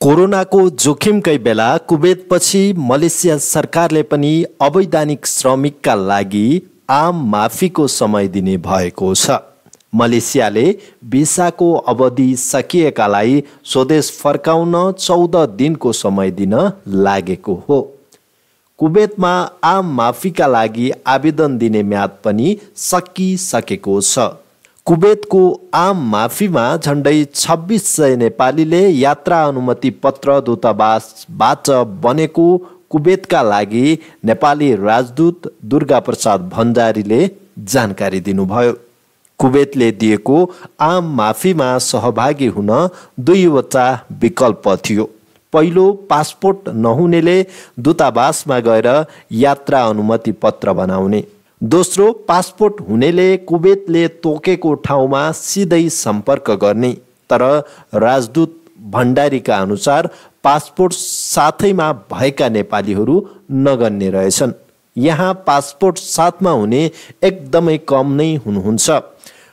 कोरोनाको जोखिमकै बेला कुवेतपछि मलेसिया सरकारले पनि अवैधानिक श्रमिकका लागि आम माफीको समय दिने भएको छ। मलेसियाले भिसाको अवधि सकिएकालाई स्वदेश फर्काउन चौध दिनको समय दिन लागेको हो। कुवेतमा आम माफीका लागि आवेदन दिने म्याद पनि सकिसकेको छ। कुवेतको आम माफीमा झन्डै छब्बिस सय नेपालीले यात्रा अनुमति पत्र दूतावासबाट बनेको कुवेतका लागि नेपाली राजदूत दुर्गा प्रसाद भण्डारीले जानकारी दिनुभयो। कुवेतले दिएको आम माफीमा सहभागी हुन दुईवटा विकल्प थियो। पहिलो पासपोर्ट नहुनेले दूतावासमा गएर यात्रा अनुमति पत्र बनाउने। दोस्रो पासपोर्ट हुनेले कुवेतले तोकेको ठाउँमा सिधै सम्पर्क गर्ने। तर राजदूत भण्डारीका अनुसार पासपोर्ट साथैमा भएका नेपालीहरू नगन्ने रहेछन्। यहाँ पासपोर्ट साथमा हुने एकदमै कम नै हुनुहुन्छ।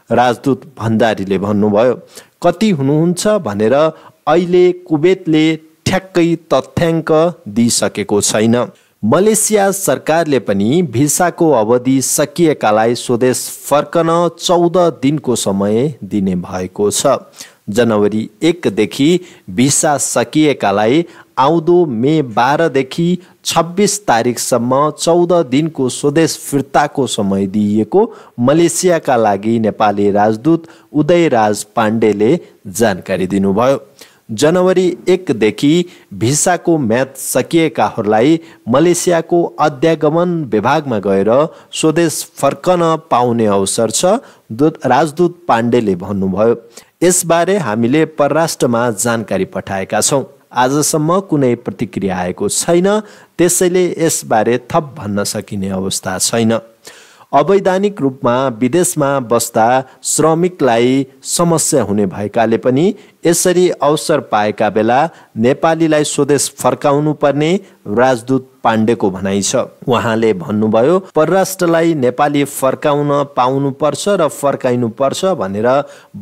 राजदूत भण्डारीले भन्नुभयो कति हुनुहुन्छ भनेर अहिले कुवेतले ठ्याक्कै तथ्याङ्क दिइसकेको छैन। मलेसिया सरकारले पनि भिसाको अवधि सकिएकालाई स्वदेश फर्कन चौध दिनको समय दिने भएको छ। जनवरी एकदेखि भिसा सकिएकालाई आउँदो मे बाह्रदेखि छब्बिस तारिकसम्म चौध दिनको स्वदेश फिर्ताको समय दिइएको मलेसियाका लागि नेपाली राजदूत उदयराज पाण्डेले जानकारी दिनुभयो। जनवरी एकदेखि भिसाको म्याद सकिएकाहरूलाई मलेसियाको अध्यागमन विभागमा गएर स्वदेश फर्कन पाउने अवसर छ राजदूत पाण्डेले भन्नुभयो। यसबारे हामीले परराष्ट्रमा जानकारी पठाएका छौँ। आजसम्म कुनै प्रतिक्रिया आएको छैन त्यसैले यसबारे थप भन्न सकिने अवस्था छैन। अवैधानिक रूपमा विदेशमा बस्दा श्रमिकलाई समस्या हुने भएकाले पनि यसरी अवसर पाएका बेला नेपालीलाई स्वदेश फर्काउनु पर्ने राजदूत पाण्डेको भनाइ छ। उहाँले भन्नुभयो परराष्ट्रलाई नेपाली फर्काउन पाउनुपर्छ र फर्काइनु पर्छ भनेर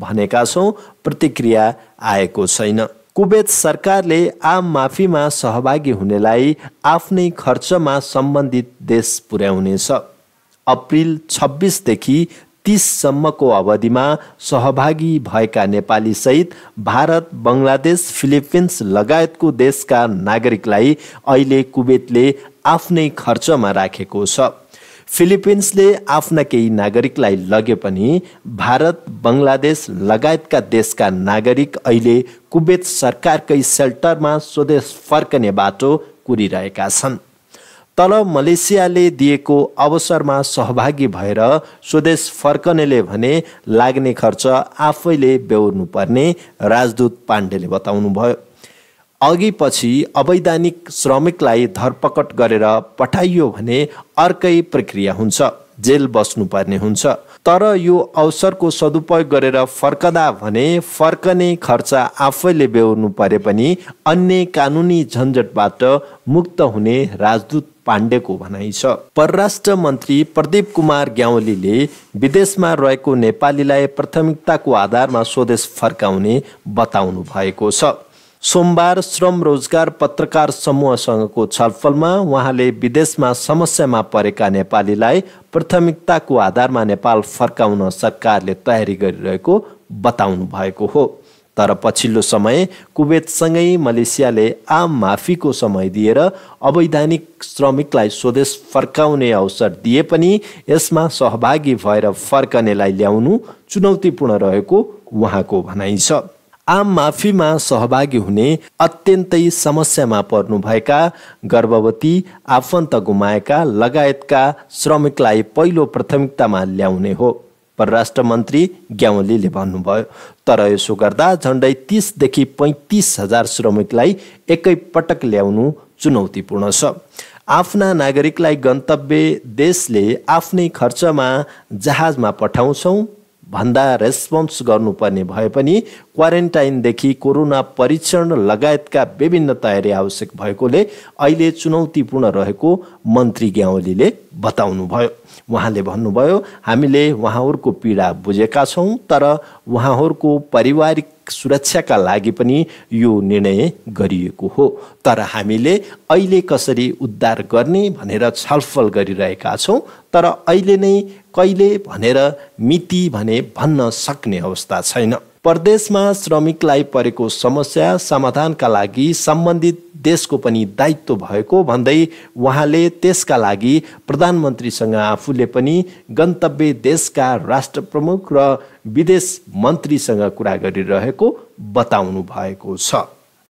भनेका छौँ प्रतिक्रिया आएको छैन। कुवेत सरकारले आम माफीमा सहभागी हुनेलाई आफ्नै खर्चमा सम्बन्धित देश पुर्याउनेछ। अप्रिल छब्बिसदेखि तिससम्मको अवधिमा सहभागी भएका नेपाली सहित भारत बङ्गलादेश फिलिपिन्स लगायतको देशका नागरिकलाई अहिले कुवेतले आफ्नै खर्चमा राखेको छ। फिलिपिन्सले आफ्ना केही नागरिकलाई लगे पनि भारत बङ्गलादेश लगायतका देशका नागरिक अहिले कुवेत सरकारकै सेल्टरमा स्वदेश फर्कने बाटो कुरिरहेका छन्। तल मलेसियाले दिएको अवसरमा सहभागी भएर स्वदेश फर्कनेले भने लाग्ने खर्च आफैले बेहोर्नु पर्ने राजदूत पाण्डेले बताउनुभयो। अघि पछि अवैधानिक श्रमिकलाई धरपकड गरेर पठाइयो भने अर्कै प्रक्रिया हुन्छ। जेल बस्नुपर्ने हुन्छ। तर यो अवसरको सदुपयोग गरेर फर्कदा भने फर्कने खर्च आफैले बेहोर्नु परे पनि अन्य कानुनी झन्झटबाट मुक्त हुने राजदूत पाण्डेको भनाइ छ। परराष्ट्र मन्त्री प्रदीप कुमार ग्यावलीले विदेशमा रहेको नेपालीलाई प्राथमिकताको आधारमा स्वदेश फर्काउने बताउनु भएको छ। सोमबार श्रम रोजगार पत्रकार समूहसँगको छलफलमा उहाँले विदेशमा समस्यामा परेका नेपालीलाई प्राथमिकताको आधारमा नेपाल फर्काउन सरकारले तयारी गरिरहेको बताउनु भएको हो। तर पछिल्लो समय कुवेतसँगै मलेसियाले आम माफीको समय दिएर अवैधानिक श्रमिकलाई स्वदेश फर्काउने अवसर दिए पनि यसमा सहभागी भएर फर्कनेलाई ल्याउनु चुनौतीपूर्ण रहेको उहाँको भनाइ छ। आम माफीमा सहभागी हुने अत्यन्तै समस्यामा पर्नुभएका गर्भवती आफन्त गुमाएका लगायतका श्रमिकलाई पहिलो प्राथमिकतामा ल्याउने हो। परराष्ट्र मन्त्री ग्यावलीले भन्नुभयो तर यसो गर्दा झन्डै तिसदेखि पैँतिस हजार श्रमिकलाई एकैपटक ल्याउनु चुनौतीपूर्ण छ। आफ्ना नागरिकलाई गन्तव्य देशले आफ्नै खर्चमा जहाजमा पठाउँछौँ भन्दा रेस्पोन्स गर्नुपर्ने भए पनि क्वारेन्टाइनदेखि कोरोना परीक्षण लगायतका विभिन्न तयारी आवश्यक भएकोले अहिले चुनौतीपूर्ण रहेको मन्त्री ग्यावलीले बताउनुभयो। उहाँले भन्नुभयो हामीले उहाँहरूको पीडा बुझेका छौँ तर उहाँहरूको पारिवारिक सुरक्षाका लागि पनि यो निर्णय गरिएको हो। तर हामीले अहिले कसरी उद्धार गर्ने भनेर छलफल गरिरहेका छौँ तर अहिले नै कहिले भनेर मिति भने भन्न सक्ने अवस्था छैन। प्रदेशमा श्रमिकलाई परेको समस्या समाधानका लागि सम्बन्धित देशको पनि दायित्व भएको भन्दै उहाँले त्यसका लागि प्रधानमन्त्रीसँग आफूले पनि गन्तव्य देशका राष्ट्र प्रमुख र विदेश मन्त्रीसँग कुरा गरिरहेको बताउनु भएको छ।